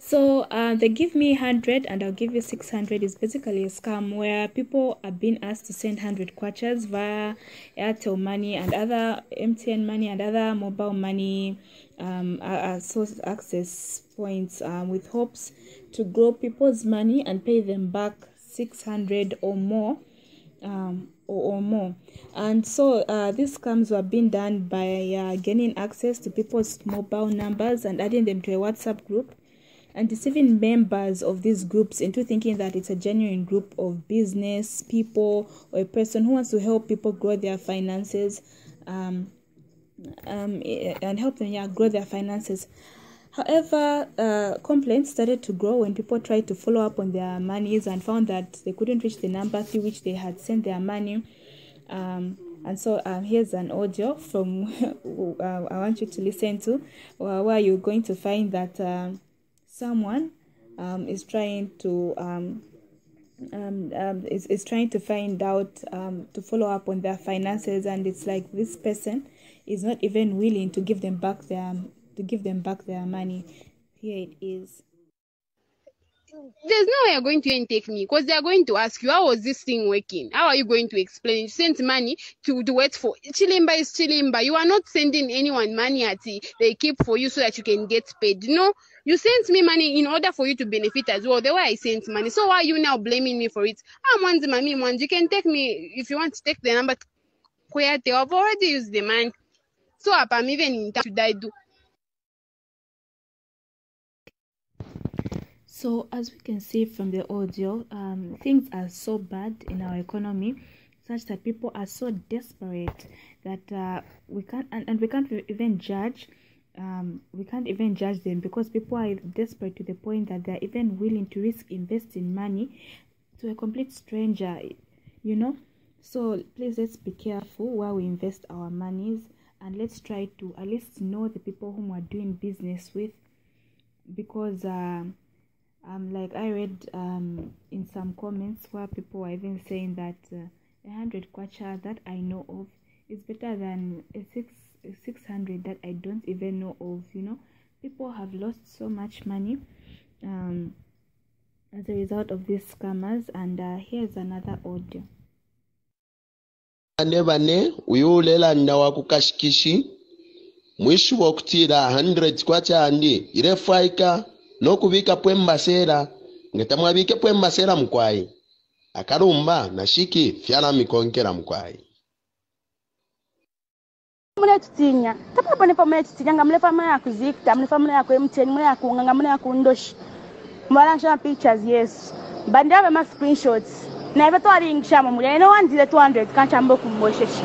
So uh, they give me 100 and I'll give you 600 is basically a scam where people are being asked to send 100 kwachas via Airtel money and other MTN money and other mobile money um, uh, source access points um, with hopes to grow people's money and pay them back 600 or more um, or, or more. And so uh, these scams were being done by uh, gaining access to people's mobile numbers and adding them to a WhatsApp group and deceiving members of these groups into thinking that it's a genuine group of business people or a person who wants to help people grow their finances um, um, and help them yeah, grow their finances. However, uh, complaints started to grow when people tried to follow up on their monies and found that they couldn't reach the number through which they had sent their money. Um, and so um, here's an audio from uh, I want you to listen to, uh, where you're going to find that um, someone um, is trying to um, um, um, is, is trying to find out um, to follow up on their finances and it's like this person is not even willing to give them back their to give them back their money. Here it is there's no way you're going to even take me because they're going to ask you how was this thing working? How are you going to explain? You sent money to do it for chilimba is chilimba. You are not sending anyone money at they keep for you so that you can get paid. No you sent me money in order for you to benefit as well. The way i sent money. So why are you now blaming me for it? Ah, I'm one mami one you can take me if you want to take the number. Where they have already used the money. So i'm even in time should i do So, as we can see from the audio, um, things are so bad in our economy, such that people are so desperate that uh, we can't, and, and we can't even judge. Um, we can't even judge them because people are desperate to the point that they're even willing to risk investing money to a complete stranger, you know. So please let's be careful where we invest our monies and let's try to at least know the people whom we're doing business with because. Uh, um, like I read um, in some comments where people were even saying that uh, a hundred kwacha that I know of is better than a six a six hundred that I don't even know of. You know, people have lost so much money um, as a result of these scammers. And uh, here's another audio. bane bane uyulela ndawa kukashikishi mwishu wokutira 100 kwacha kwachandi irefaika n'okubika pwe mumaseera nga temwabike pwe mumaseera mukwayi akalumba na shiki fyala mikonkera mukwayi mule tutinya tapapo pa mule tutinya nga mule famula ya kuzikta mule famula ya kuemteni mule ya nga mule ya mwala mwalanshana pictures yesu bandira vema screenshots. Na ive twalingisha mamulya ino wandile 200 kanchamba okumbosheshi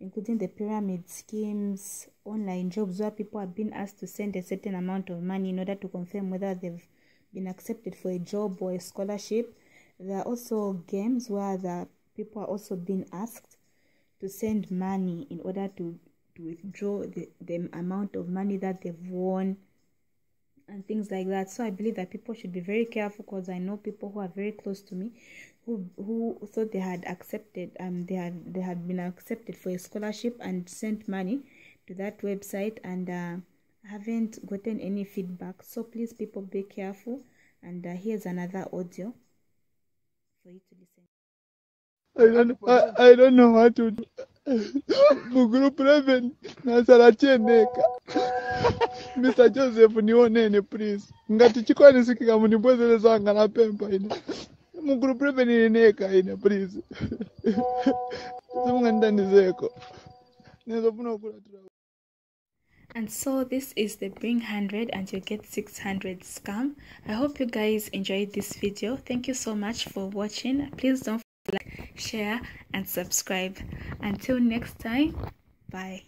including the pyramid schemes, online jobs where people are being asked to send a certain amount of money in order to confirm whether they've been accepted for a job or a scholarship. There are also games where the people are also being asked to send money in order to, to withdraw the, the amount of money that they've won and things like that. So I believe that people should be very careful because I know people who are very close to me who who thought they had accepted um they had they had been accepted for a scholarship and sent money to that website and uh, haven't gotten any feedback. So please people be careful and uh, here's another audio for you to listen. I don't, I, I don't know what to do. mu group 11 nasala cheneka mr joseph please ngati ine mu group 11 ilineka ine please And so this is the bring 100 and you get 600 scam. I hope you guys enjoyed this video. Thank you so much for watching. Please don't like, share and subscribe. Until next time, bye.